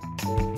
Bye.